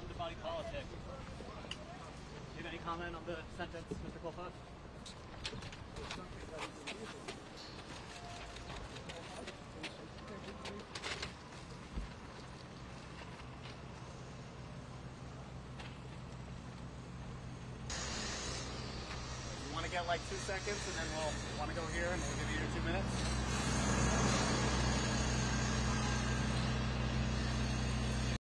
armed body politic. Do you have any comment on the sentence, Mr. Kolfage? You want to get like two seconds, and then we'll want to go here, and we'll get.